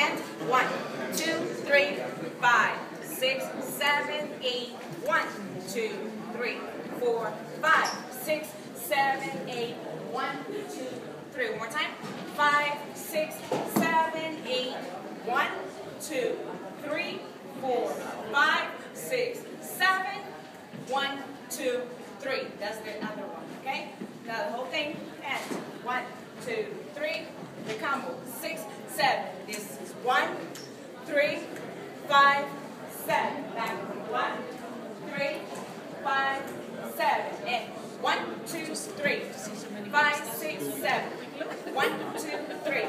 And one, two, three, five, six, seven, eight. One, two, three, four, five, six, seven, eight. One, two, three. One more time. Five, six, seven, eight. One, two, three, four, five, six, seven. One, two, three. That's the other one. Okay? Now the whole thing. And one, two, three. The combo. Six, seven. This is one, three, five, seven. Back one, three, five, seven. And one, two, three, five, six, seven. One, two, three,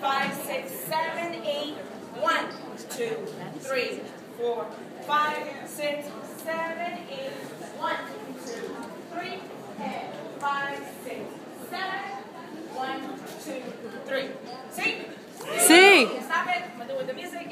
five, six, seven, eight. One, two, three, four, five, six, seven, eight. One, two, three, and five, six, seven. One, two, three. With the music